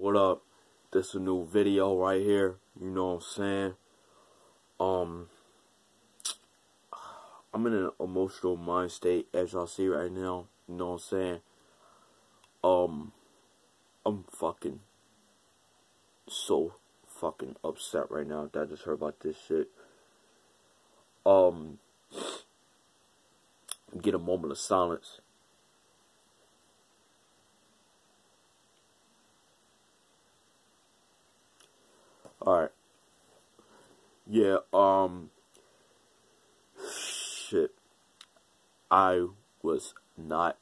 what up? This is a new video right here. You know what I'm saying? Um, I'm in an emotional mind state, as y'all see right now. You know what I'm saying? Um, I'm fucking so fucking upset right now that I just heard about this shit. Um, get a moment of silence. Alright. Yeah, um shit. I was not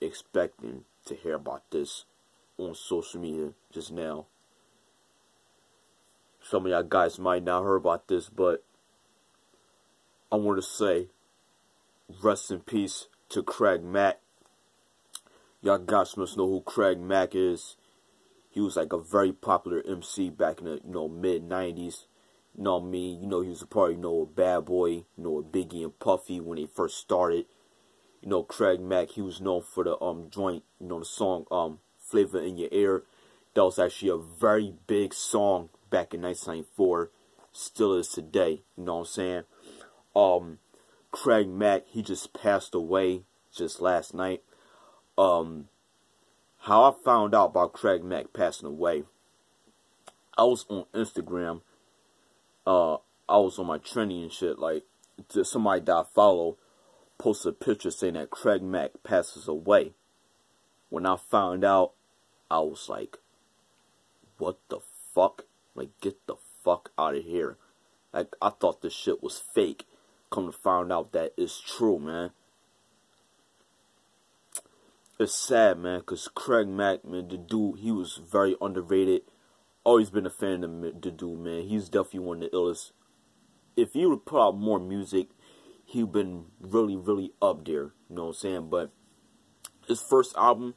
expecting to hear about this on social media just now. Some of y'all guys might not heard about this, but I want to say rest in peace to Craig Mack. Y'all guys must know who Craig Mack is he was like a very popular MC back in the you know mid '90s. You know what I mean? You know he was a part, you know, a Bad Boy, you know, a Biggie and Puffy when they first started. You know, Craig Mack, he was known for the um joint, you know, the song um Flavor in Your Ear. That was actually a very big song back in 1994. Still is today. You know what I'm saying? Um, Craig Mack, he just passed away just last night. Um, how I found out about Craig Mack passing away. I was on Instagram. Uh, I was on my trending and shit. Like, somebody that I follow posted a picture saying that Craig Mack passes away. When I found out, I was like, what the fuck? Like, get the fuck out of here. Like, I thought this shit was fake. Come to find out that it's true, man it's sad, man, because Craig Mack, man, the dude, he was very underrated. Always been a fan of the dude, man. He's definitely one of the illest. If he would put out more music, he'd been really, really up there. You know what I'm saying? But his first album,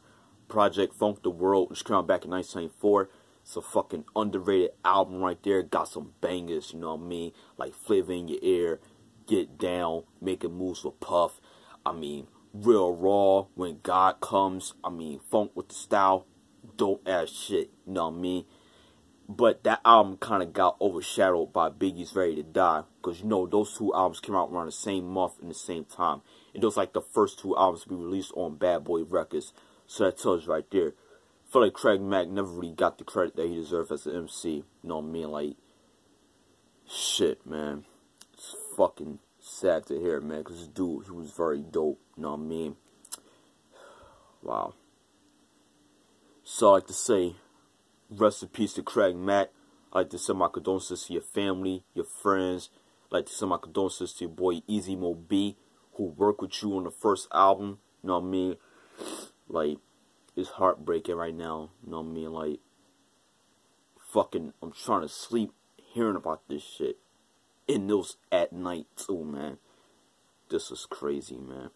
Project Funk the World, which came out back in 1994, it's a fucking underrated album right there. Got some bangers, you know what I mean? Like Flavor in Your Ear, Get Down, Making Moves with Puff. I mean, real raw when God comes. I mean, funk with the style, dope ass shit. You know what I mean? But that album kind of got overshadowed by Biggie's Ready to Die. Because, you know, those two albums came out around the same month and the same time. And those like the first two albums to be released on Bad Boy Records. So that tells you right there. I feel like Craig Mack never really got the credit that he deserved as an MC. You know what I mean? Like, shit, man. It's fucking sad to hear, man, because this dude, he was very dope, you know what I mean? Wow. So I like to say, rest in peace to Craig Mack. I like to send my condolences to your family, your friends. I like to send my condolences to your boy Easy Mo Bee, who worked with you on the first album, you know what I mean? Like, it's heartbreaking right now, you know what I mean? Like, fucking, I'm trying to sleep hearing about this shit in those at night too, man. This is crazy, man.